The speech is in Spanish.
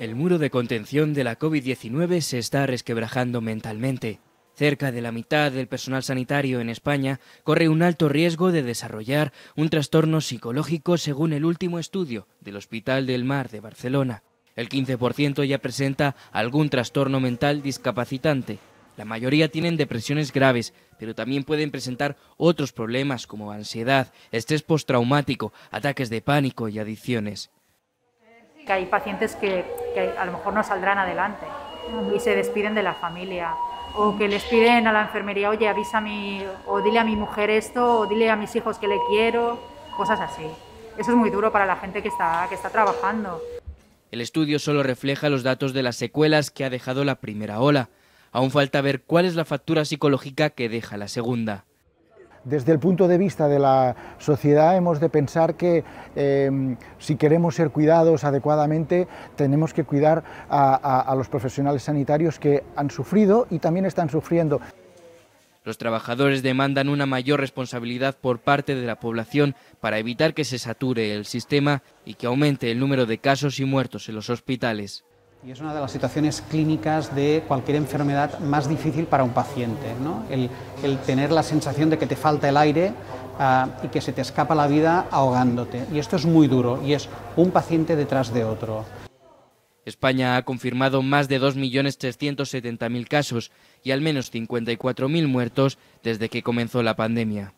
El muro de contención de la COVID-19 se está resquebrajando mentalmente. Cerca de la mitad del personal sanitario en España corre un alto riesgo de desarrollar un trastorno psicológico según el último estudio del Hospital del Mar de Barcelona. El 15% ya presenta algún trastorno mental discapacitante. La mayoría tienen depresiones graves, pero también pueden presentar otros problemas como ansiedad, estrés postraumático, ataques de pánico y adicciones. Hay pacientes que, que a lo mejor no saldrán adelante y se despiden de la familia o que les piden a la enfermería, oye, avisa a mi, o dile a mi mujer esto, o dile a mis hijos que le quiero, cosas así. Eso es muy duro para la gente que está, que está trabajando. El estudio solo refleja los datos de las secuelas que ha dejado la primera ola. Aún falta ver cuál es la factura psicológica que deja la segunda. Desde el punto de vista de la sociedad hemos de pensar que eh, si queremos ser cuidados adecuadamente tenemos que cuidar a los profesionales sanitarios que han sufrido y también están sufriendo. Los trabajadores demandan una mayor responsabilidad por parte de la población para evitar que se sature el sistema y que aumente el número de casos y muertos en los hospitales. Y es una de las situaciones clínicas de cualquier enfermedad más difícil para un paciente, ¿no? el, tener la sensación de que te falta el aire uh, y que se te escapa la vida ahogándote. Y esto es muy duro y es un paciente detrás de otro. España ha confirmado más de 2.370.000 casos y al menos 54.000 muertos desde que comenzó la pandemia.